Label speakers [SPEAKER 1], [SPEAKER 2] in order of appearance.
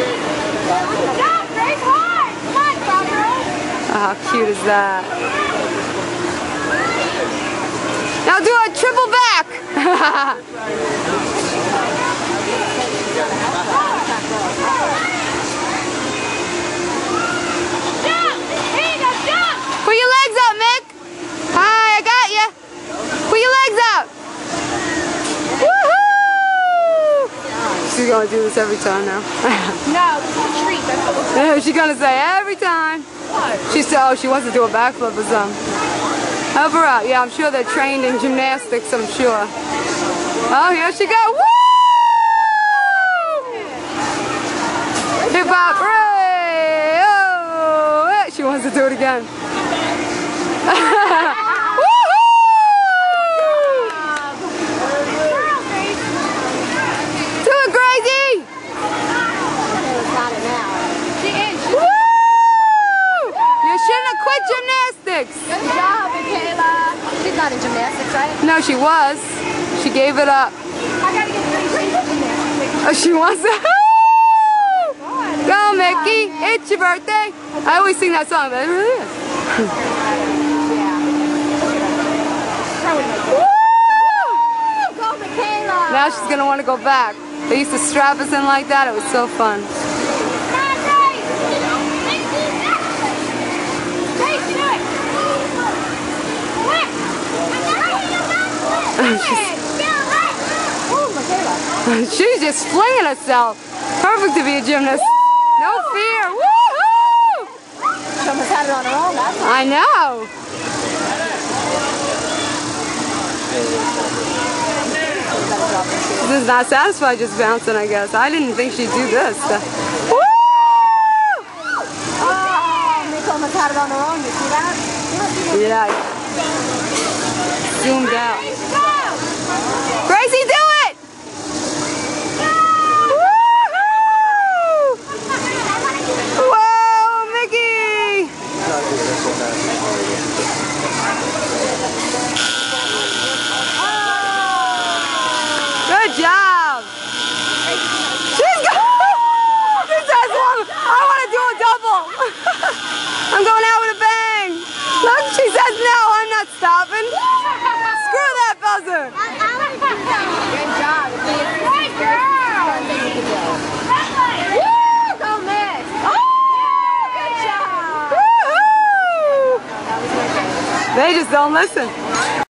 [SPEAKER 1] Oh, how cute is that? Now do a triple back! She's gonna do this every time now.
[SPEAKER 2] no, this is a treat.
[SPEAKER 1] That's She's gonna say every time.
[SPEAKER 2] What?
[SPEAKER 1] She said, oh, she wants to do a backflip or something. Help her out. Yeah, I'm sure they're trained in gymnastics, I'm sure. Oh, here she goes. Woo! Hip hop, hooray! Oh, she wants to do it again. Do it, Gracie! You shouldn't have quit gymnastics.
[SPEAKER 2] Good job, Mikayla. She's not
[SPEAKER 1] No, she was. She gave it up.
[SPEAKER 2] I gotta get three trained in gymnastics.
[SPEAKER 1] Oh, she wants to. Go, Mickey. It's your birthday. I always sing that song, but it really is. Now she's going to want to go back. They used to strap us in like that. It was so fun. She's just flinging herself. Perfect to be a gymnast. No fear. Woohoo!
[SPEAKER 2] She almost had it on her own.
[SPEAKER 1] I know. This is not satisfied just bouncing, I guess. I didn't think she'd do this. Woo!
[SPEAKER 2] Oh, Nick almost had it on her own. You see that?
[SPEAKER 1] Yeah. Zoomed out. Gracie, do it! Woohoo! Whoa, Mickey! Good job! She's going! She says, well, I want to do a double. I'm going out with a bang. Look, she says, no, I'm not stopping. Screw that buzzer.
[SPEAKER 2] Good job. Great girl. Woo! Go, Miss. Oh, good job.
[SPEAKER 1] Woohoo! They just don't listen.